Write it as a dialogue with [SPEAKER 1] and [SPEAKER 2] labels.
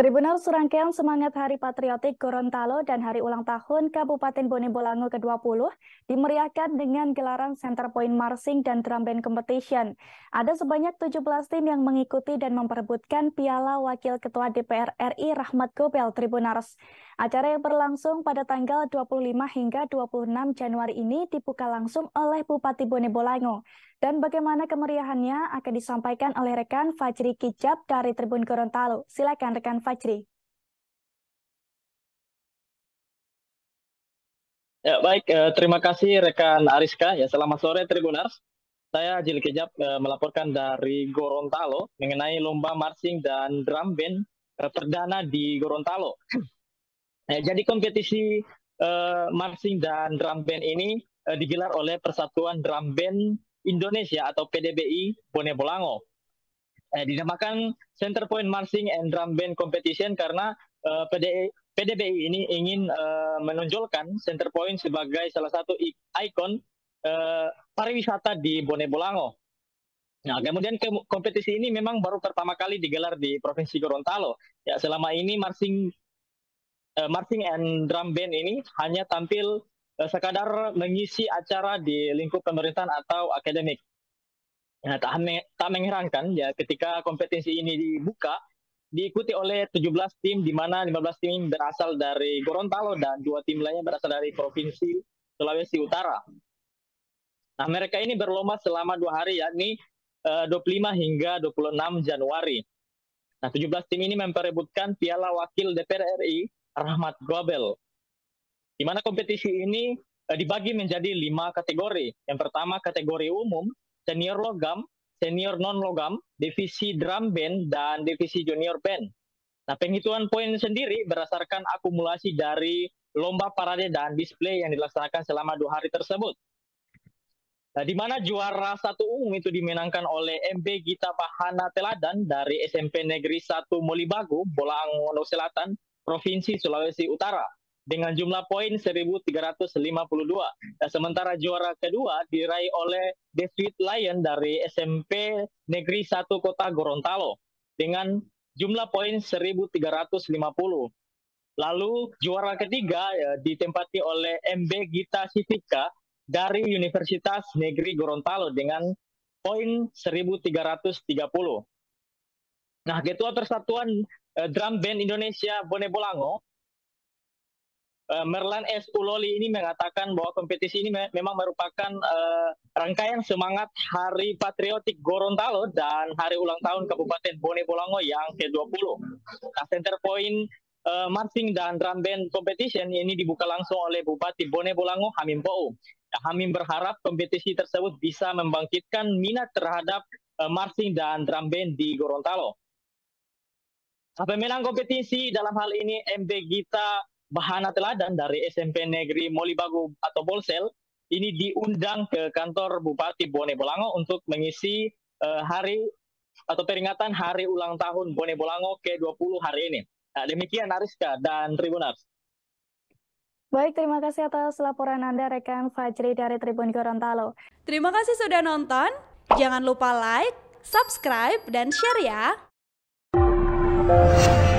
[SPEAKER 1] Tribunal serangkaian semangat Hari Patriotik Gorontalo dan Hari Ulang Tahun Kabupaten Bone Bolango ke-20 dimeriahkan dengan gelaran Center Point Marching dan Drum Band Competition. Ada sebanyak 17 tim yang mengikuti dan memperebutkan Piala Wakil Ketua DPR RI Rahmat Gobel Tribunars. Acara yang berlangsung pada tanggal 25 hingga 26 Januari ini dibuka langsung oleh Bupati Bone Bolango. Dan bagaimana kemeriahannya akan disampaikan oleh rekan Fajri Kijab dari Tribun Gorontalo. Silakan rekan Fajri.
[SPEAKER 2] Ya, baik, eh, terima kasih rekan Ariska. Ya, selamat sore Tribunars. Saya Jil Kijab eh, melaporkan dari Gorontalo mengenai lomba marching dan drum band eh, perdana di Gorontalo. Ya, jadi kompetisi uh, marching dan drum band ini uh, digelar oleh Persatuan Drum Band Indonesia atau PDBI Bone Bolango. Eh, dinamakan Center Point Marching and Drum Band Competition karena uh, PDI, PDBI ini ingin uh, menonjolkan Center Point sebagai salah satu ikon uh, pariwisata di Bone Bolango. Nah, kemudian ke kompetisi ini memang baru pertama kali digelar di Provinsi Gorontalo. Ya, selama ini marching uh, marching and drum band ini hanya tampil sekadar mengisi acara di lingkup pemerintahan atau akademik. Nah, tak, tak mengherankan ya ketika kompetisi ini dibuka diikuti oleh 17 tim di mana 15 tim berasal dari Gorontalo dan dua tim lainnya berasal dari provinsi Sulawesi Utara. Nah, mereka ini berlomba selama dua hari yakni uh, 25 hingga 26 Januari. Nah, 17 tim ini memperebutkan Piala Wakil DPR RI Rahmat Gobel. Di mana kompetisi ini uh, dibagi menjadi lima kategori. Yang pertama kategori umum, senior logam, senior non logam, divisi drum band, dan divisi junior band. Nah, penghitungan poin sendiri berdasarkan akumulasi dari lomba parade dan display yang dilaksanakan selama dua hari tersebut. Nah, di mana juara satu umum itu dimenangkan oleh MB Gita Pahana Teladan dari SMP Negeri 1 Molibagu, Bolang Selatan, Provinsi Sulawesi Utara dengan jumlah poin 1352. Dan sementara juara kedua diraih oleh David Lion dari SMP Negeri 1 Kota Gorontalo dengan jumlah poin 1350. Lalu juara ketiga ya, ditempati oleh MB Gita Sivika dari Universitas Negeri Gorontalo dengan poin 1330. Nah, Ketua Persatuan uh, drum band Indonesia Bone Bolango, uh, Merlan S. Uloli ini mengatakan bahwa kompetisi ini me memang merupakan uh, rangkaian semangat Hari Patriotik Gorontalo dan Hari Ulang Tahun Kabupaten Bone Bolango yang ke-20. Nah, center point uh, marching dan drum band competition ini dibuka langsung oleh Bupati Bone Bolango Hamim Pou. Hamim berharap kompetisi tersebut bisa membangkitkan minat terhadap uh, marching dan drum band di Gorontalo. Pemenang kompetisi dalam hal ini MB Gita Bahana Teladan dari SMP Negeri Molibagu atau Bolsel ini diundang ke kantor Bupati Bone Bolango untuk mengisi uh, hari atau peringatan hari ulang tahun Bone Bolango ke-20 hari ini. Nah, demikian Ariska dan Tribunars.
[SPEAKER 1] Baik, terima kasih atas laporan Anda rekan Fajri dari Tribun Gorontalo.
[SPEAKER 3] Terima kasih sudah nonton. Jangan lupa like, subscribe, dan share ya. Thank you.